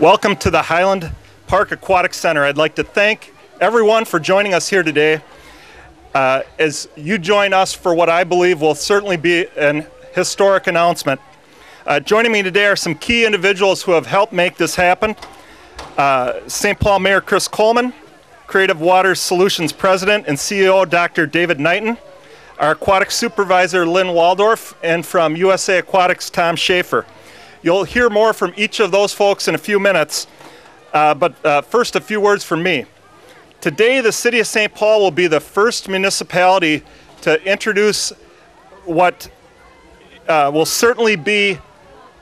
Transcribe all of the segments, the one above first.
Welcome to the Highland Park Aquatic Center. I'd like to thank everyone for joining us here today. Uh, as you join us for what I believe will certainly be an historic announcement. Uh, joining me today are some key individuals who have helped make this happen. Uh, St. Paul Mayor Chris Coleman, Creative Water Solutions President and CEO Dr. David Knighton, our aquatic supervisor Lynn Waldorf, and from USA Aquatics Tom Schaefer. You'll hear more from each of those folks in a few minutes, uh, but uh, first, a few words from me. Today, the City of St. Paul will be the first municipality to introduce what uh, will certainly be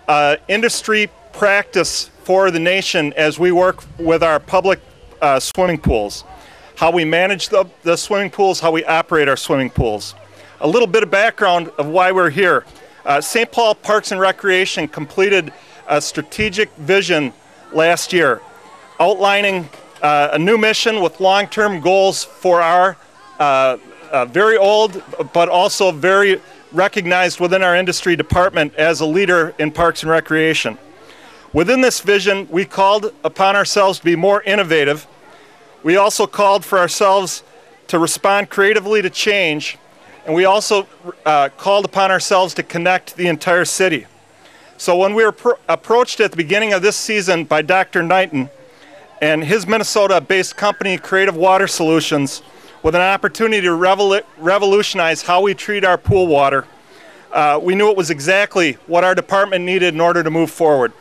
uh, industry practice for the nation as we work with our public uh, swimming pools. How we manage the, the swimming pools, how we operate our swimming pools. A little bit of background of why we're here. Uh, St. Paul Parks and Recreation completed a strategic vision last year outlining uh, a new mission with long term goals for our uh, uh, very old but also very recognized within our industry department as a leader in parks and recreation. Within this vision, we called upon ourselves to be more innovative. We also called for ourselves to respond creatively to change and we also uh, called upon ourselves to connect the entire city. So when we were pro- approached at the beginning of this season by Dr. Knighton and his Minnesota-based company Creative Water Solutions with an opportunity to revol- revolutionize how we treat our pool water, uh, we knew it was exactly what our department needed in order to move forward.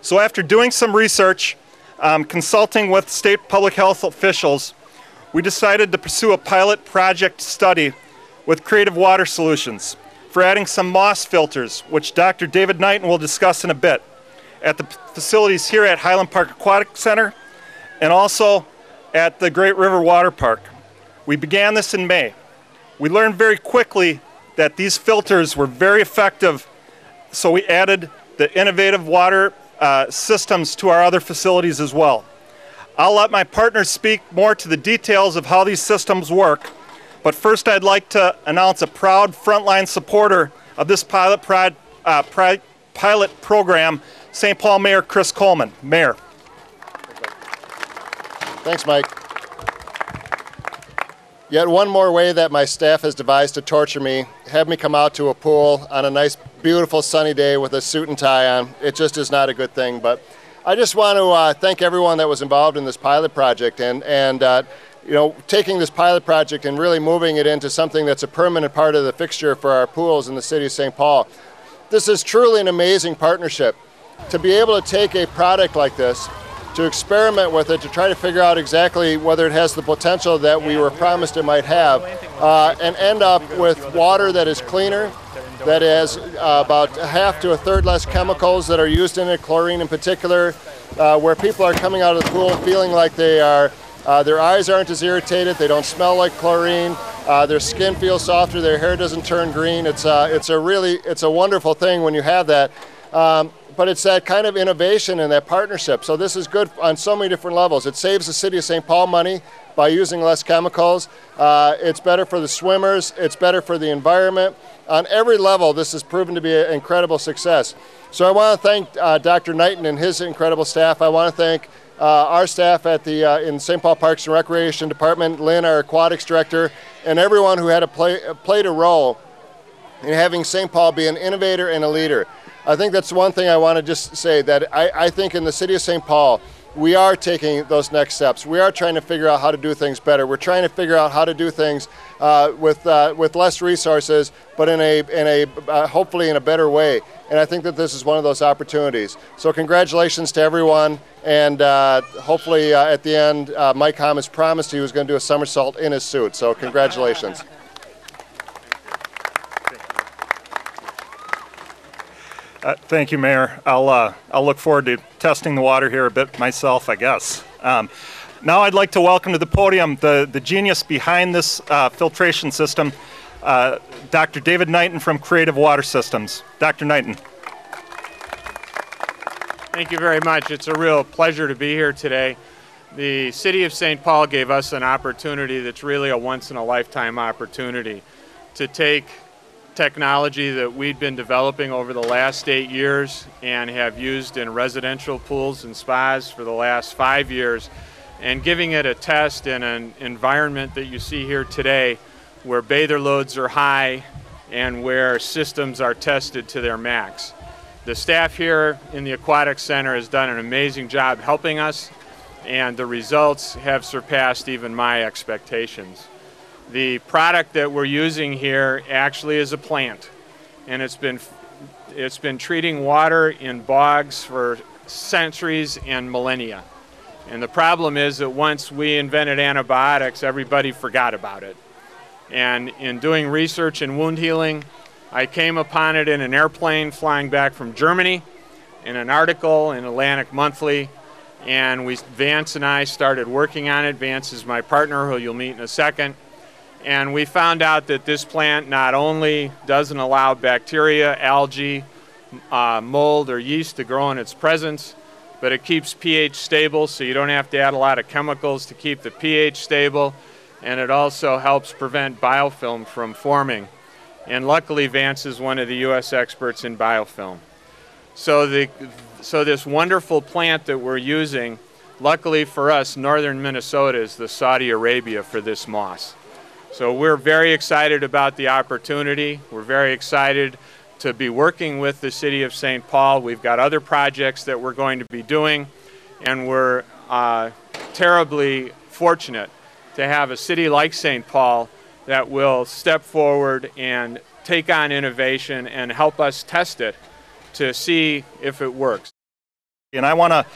So after doing some research, um, consulting with state public health officials, we decided to pursue a pilot project study with Creative Water Solutions for adding some moss filters, which Dr. David Knighton will discuss in a bit, at the facilities here at Highland Park Aquatic Center and also at the Great River Water Park. We began this in May. We learned very quickly that these filters were very effective, so we added the innovative water uh, systems to our other facilities as well. I'll let my partners speak more to the details of how these systems work, but first I'd like to announce a proud frontline supporter of this pilot, pride, uh, pri pilot program, St. Paul Mayor Chris Coleman. Mayor. Thanks, Mike. Yet one more way that my staff has devised to torture me, have me come out to a pool on a nice, beautiful sunny day with a suit and tie on. It just is not a good thing, but I just want to uh, thank everyone that was involved in this pilot project and, and uh, you know, taking this pilot project and really moving it into something that's a permanent part of the fixture for our pools in the city of St. Paul. This is truly an amazing partnership. To be able to take a product like this, to experiment with it, to try to figure out exactly whether it has the potential that we were promised it might have, uh, and end up with water that is cleaner, that has uh, about half to a third less chemicals that are used in it, chlorine in particular, uh, where people are coming out of the pool feeling like they are, uh, their eyes aren't as irritated, they don't smell like chlorine, uh, their skin feels softer, their hair doesn't turn green. It's, uh, it's a really, it's a wonderful thing when you have that. Um, but it's that kind of innovation and that partnership. So this is good on so many different levels. It saves the city of St. Paul money by using less chemicals. Uh, it's better for the swimmers. It's better for the environment. On every level, this has proven to be an incredible success. So I want to thank uh, Dr. Knighton and his incredible staff. I want to thank uh, our staff at the uh, in St. Paul Parks and Recreation Department, Lynn, our aquatics director, and everyone who had a play, played a role in having St. Paul be an innovator and a leader. I think that's one thing I want to just say that I, I think in the city of St. Paul, we are taking those next steps. We are trying to figure out how to do things better. We're trying to figure out how to do things uh, with uh, with less resources, but in a in a uh, hopefully in a better way. And I think that this is one of those opportunities. So congratulations to everyone, and uh, hopefully uh, at the end, uh, Mike Thomas promised he was going to do a somersault in his suit. So congratulations. Uh, thank you, Mayor. I'll, uh, I'll look forward to testing the water here a bit myself, I guess. Um, now I'd like to welcome to the podium the, the genius behind this uh, filtration system, uh, Dr. David Knighton from Creative Water Systems. Dr. Knighton. Thank you very much. It's a real pleasure to be here today. The City of St. Paul gave us an opportunity that's really a once in a lifetime opportunity to take technology that we'd been developing over the last eight years and have used in residential pools and spas for the last five years and giving it a test in an environment that you see here today where bather loads are high and where systems are tested to their max. The staff here in the Aquatic Center has done an amazing job helping us and the results have surpassed even my expectations. The product that we're using here actually is a plant and it's been it's been treating water in bogs for centuries and millennia. And the problem is that once we invented antibiotics, everybody forgot about it. And in doing research in wound healing, I came upon it in an airplane flying back from Germany in an article in Atlantic Monthly. And we, Vance and I started working on it. Vance is my partner, who you'll meet in a second. And we found out that this plant not only doesn't allow bacteria, algae, uh, mold, or yeast to grow in its presence, but it keeps pH stable so you don't have to add a lot of chemicals to keep the pH stable and it also helps prevent biofilm from forming. And luckily Vance is one of the US experts in biofilm. So, the, so this wonderful plant that we're using, luckily for us, northern Minnesota is the Saudi Arabia for this moss. So we're very excited about the opportunity. We're very excited to be working with the City of St. Paul. We've got other projects that we're going to be doing, and we're uh, terribly fortunate to have a city like St. Paul that will step forward and take on innovation and help us test it to see if it works. And I want to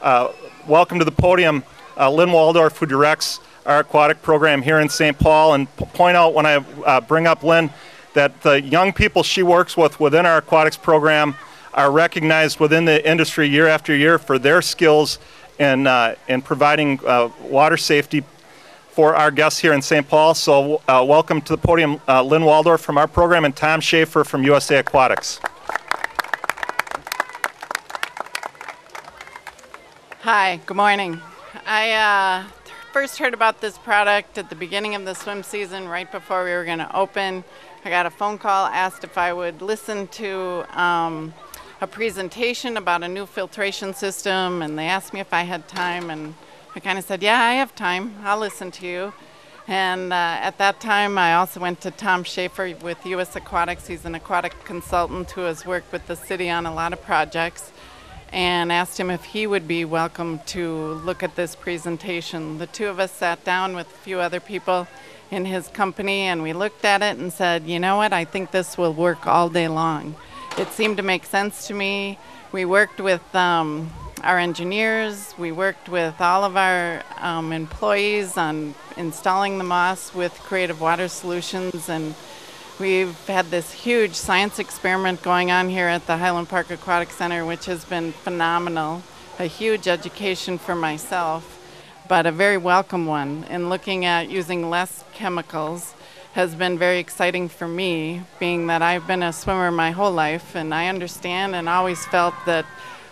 uh, welcome to the podium uh, Lynn Waldorf, who directs our aquatic program here in St. Paul, and point out when I uh, bring up Lynn that the young people she works with within our aquatics program are recognized within the industry year after year for their skills in, uh, in providing uh, water safety for our guests here in St. Paul. So uh, welcome to the podium uh, Lynn Waldorf from our program and Tom Schaefer from USA Aquatics. Hi, good morning. I uh, first heard about this product at the beginning of the swim season, right before we were going to open. I got a phone call, asked if I would listen to um, a presentation about a new filtration system, and they asked me if I had time, and I kind of said, Yeah, I have time. I'll listen to you. And uh, at that time, I also went to Tom Schaefer with U.S. Aquatics. He's an aquatic consultant who has worked with the city on a lot of projects, and asked him if he would be welcome to look at this presentation. The two of us sat down with a few other people in his company and we looked at it and said, you know what, I think this will work all day long. It seemed to make sense to me. We worked with um, our engineers, we worked with all of our um, employees on installing the moss with Creative Water Solutions, and we've had this huge science experiment going on here at the Highland Park Aquatic Center, which has been phenomenal. A huge education for myself but a very welcome one. And looking at using less chemicals has been very exciting for me, being that I've been a swimmer my whole life, and I understand and always felt that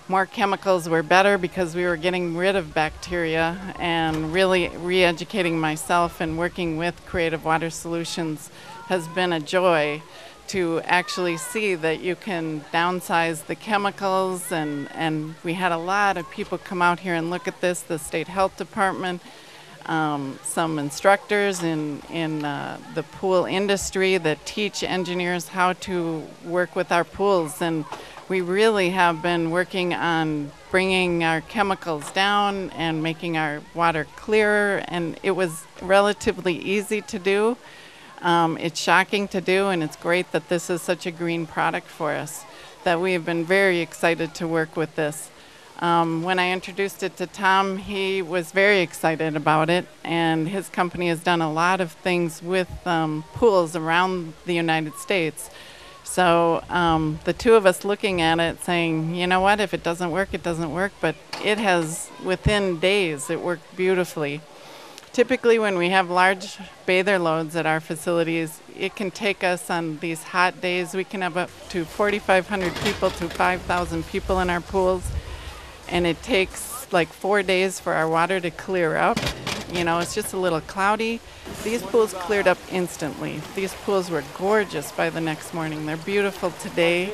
more chemicals were better because we were getting rid of bacteria and really re educating myself and working with Creative Water Solutions has been a joy to actually see that you can downsize the chemicals and, and we had a lot of people come out here and look at this, the state health department, um, some instructors in, in uh, the pool industry that teach engineers how to work with our pools and we really have been working on bringing our chemicals down and making our water clearer and it was relatively easy to do. Um, it's shocking to do, and it's great that this is such a green product for us, that we have been very excited to work with this. Um, when I introduced it to Tom, he was very excited about it, and his company has done a lot of things with um, pools around the United States. So um, the two of us looking at it saying, you know what, if it doesn't work, it doesn't work, but it has, within days, it worked beautifully. Typically, when we have large bather loads at our facilities, it can take us on these hot days, we can have up to 4,500 people to 5,000 people in our pools, and it takes like four days for our water to clear up. you know, it's just a little cloudy. These pools cleared up instantly. These pools were gorgeous by the next morning. They're beautiful today.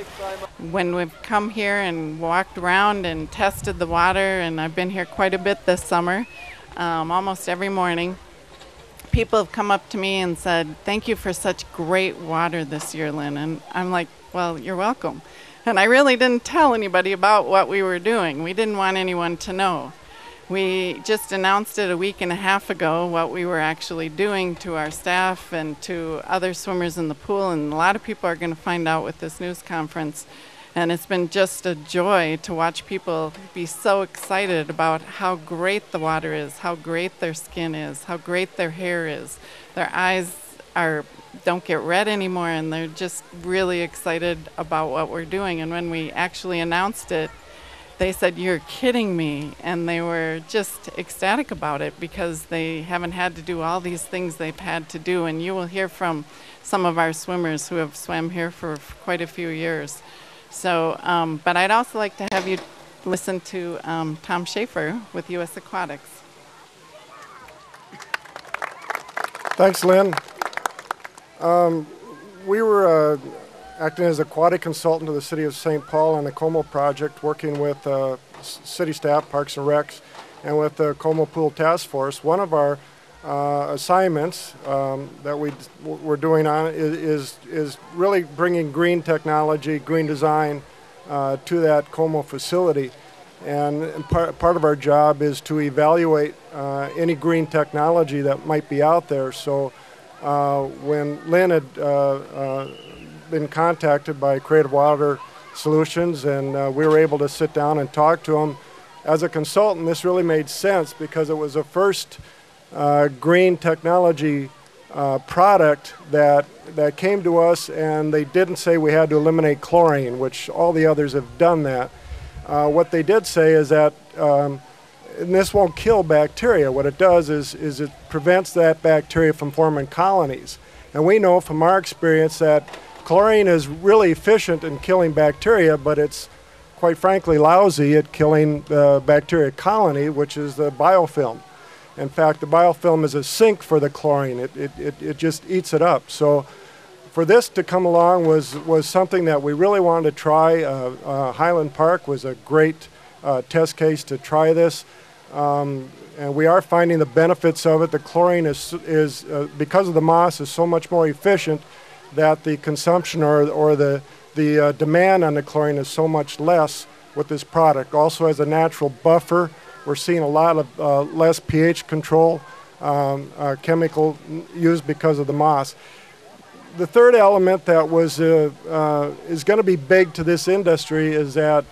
When we've come here and walked around and tested the water, and I've been here quite a bit this summer, um, almost every morning, people have come up to me and said, Thank you for such great water this year, Lynn. And I'm like, Well, you're welcome. And I really didn't tell anybody about what we were doing. We didn't want anyone to know. We just announced it a week and a half ago what we were actually doing to our staff and to other swimmers in the pool, and a lot of people are going to find out with this news conference. And it's been just a joy to watch people be so excited about how great the water is, how great their skin is, how great their hair is. Their eyes are don't get red anymore and they're just really excited about what we're doing. And when we actually announced it, they said, You're kidding me. And they were just ecstatic about it because they haven't had to do all these things they've had to do. And you will hear from some of our swimmers who have swam here for quite a few years. So, um, but I'd also like to have you listen to um, Tom Schaefer with U.S. Aquatics. Thanks, Lynn. Um, we were uh, acting as aquatic consultant to the City of St. Paul on the Como project, working with uh, city staff, Parks and Recs, and with the Como Pool Task Force. One of our uh, assignments um, that we we're doing on is, is, really bringing green technology, green design uh, to that Como facility. And part, part of our job is to evaluate uh, any green technology that might be out there. So uh, when Lynn had uh, uh, been contacted by Creative Water Solutions and we were able to sit down and talk to them, as a consultant, this really made sense because it was the first green technology uh, product that that came to us, and they didn't say we had to eliminate chlorine, which all the others have done that. Uh, what they did say is that um, and this won't kill bacteria. What it does is, is it prevents that bacteria from forming colonies. And we know from our experience that chlorine is really efficient in killing bacteria, but it's quite frankly lousy at killing the bacteria colony, which is the biofilm. In fact, the biofilm is a sink for the chlorine. It, it, it, it just eats it up. So for this to come along was, was something that we really wanted to try. Uh, uh, Highland Park was a great uh, test case to try this. Um, and we are finding the benefits of it. The chlorine is, is uh, because of the moss, is so much more efficient that the consumption or, or the, the uh, demand on the chlorine is so much less with this product. Also, as a natural buffer, we're seeing a lot of uh, less pH control um, uh, chemical used because of the moss. The third element that was uh, uh, is going to be big to this industry is that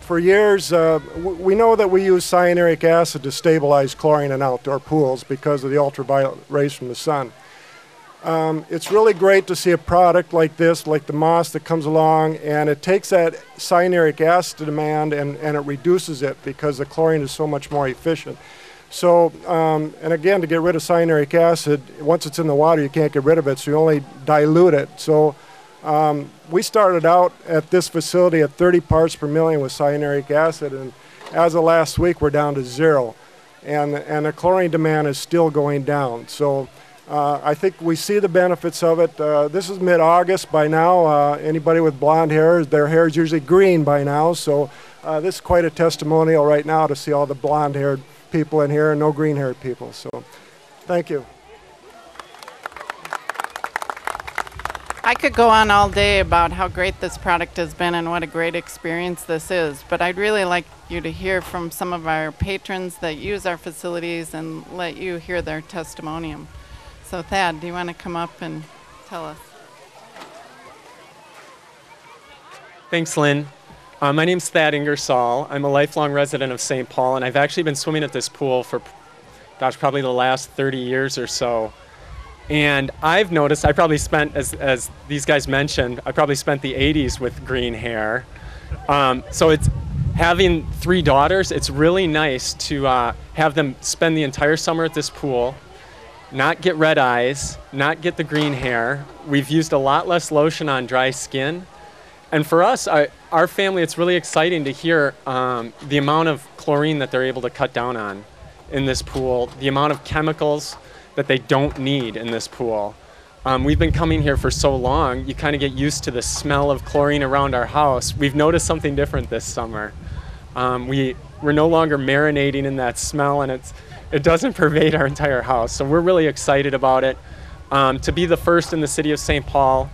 for years, uh, we know that we use cyanuric acid to stabilize chlorine in outdoor pools because of the ultraviolet rays from the sun. Um, it's really great to see a product like this, like the moss that comes along, and it takes that cyanuric acid demand and, and it reduces it because the chlorine is so much more efficient. So, um, and again, to get rid of cyanuric acid, once it's in the water, you can't get rid of it, so you only dilute it. So um, we started out at this facility at 30 parts per million with cyanuric acid, and as of last week, we're down to zero. And, and the chlorine demand is still going down. So uh, I think we see the benefits of it. Uh, this is mid August by now. Uh, anybody with blonde hair, their hair is usually green by now. So uh, this is quite a testimonial right now to see all the blonde haired people in here and no green haired people. So thank you. I could go on all day about how great this product has been and what a great experience this is, but I'd really like you to hear from some of our patrons that use our facilities and let you hear their testimonium. So, Thad, do you want to come up and tell us? Thanks, Lynn. Uh, my name's Thad Ingersoll. I'm a lifelong resident of St. Paul, and I've actually been swimming at this pool for, gosh, probably the last 30 years or so. And I've noticed, I probably spent, as, as these guys mentioned, I probably spent the 80s with green hair. Um, so it's having three daughters, it's really nice to uh, have them spend the entire summer at this pool, not get red eyes, not get the green hair. We've used a lot less lotion on dry skin. And for us, I, our family, it's really exciting to hear um, the amount of chlorine that they're able to cut down on. in this pool, the amount of chemicals that they don't need in this pool. Um, we've been coming here for so long, you kind of get used to the smell of chlorine around our house. We've noticed something different this summer. Um, we, we're no longer marinating in that smell, and it's, it doesn't pervade our entire house. So we're really excited about it. Um, to be the first in the city of St. Paul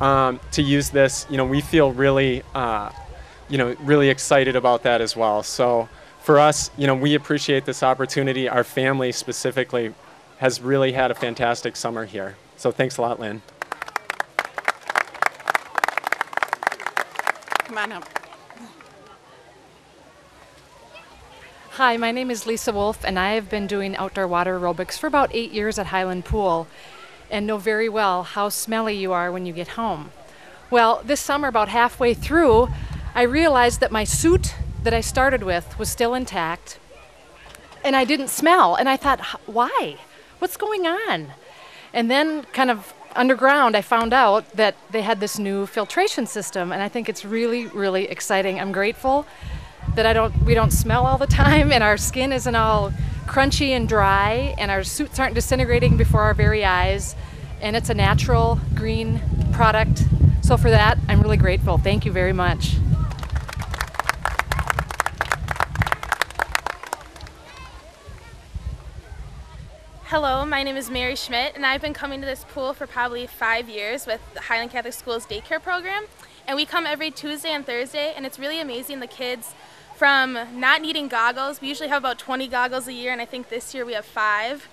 um, to use this, you know, we feel really, uh, you know, really excited about that as well. So for us, you know, we appreciate this opportunity. Our family specifically has really had a fantastic summer here. So thanks a lot, Lynn. Come on up. Hi, my name is Lisa Wolf, and I have been doing outdoor water aerobics for about eight years at Highland Pool and know very well how smelly you are when you get home. Well, this summer, about halfway through, I realized that my suit that I started with was still intact and I didn't smell. And I thought, why? What's going on? And then, kind of underground, I found out that they had this new filtration system, and I think it's really, really exciting. I'm grateful that I don't, we don't smell all the time, and our skin isn't all crunchy and dry, and our suits aren't disintegrating before our very eyes, and it's a natural green product. So for that, I'm really grateful. Thank you very much. Hello, my name is Mary Schmidt, and I've been coming to this pool for probably five years with Highland Catholic Schools daycare program. And we come every Tuesday and Thursday, and it's really amazing. The kids, from not needing goggles, we usually have about 20 goggles a year, and I think this year we have five.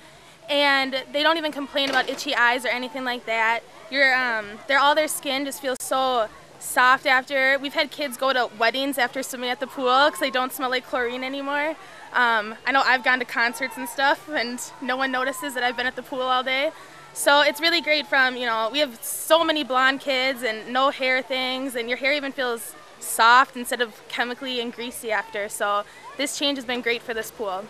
And they don't even complain about itchy eyes or anything like that. You're, um, they're all their skin just feels so soft after. We've had kids go to weddings after swimming at the pool because they don't smell like chlorine anymore. Um, I know I've gone to concerts and stuff, and no one notices that I've been at the pool all day. So it's really great from, you know, we have so many blonde kids and no hair things, and your hair even feels soft instead of chemically and greasy after. So this change has been great for this pool.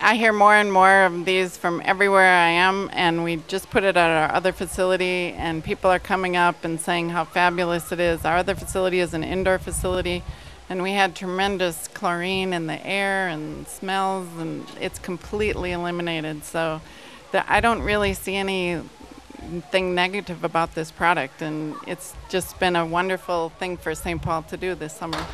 I hear more and more of these from everywhere I am, and we just put it at our other facility, and people are coming up and saying how fabulous it is. Our other facility is an indoor facility, and we had tremendous chlorine in the air and smells, and it's completely eliminated. So the, I don't really see anything negative about this product, and it's just been a wonderful thing for St. Paul to do this summer.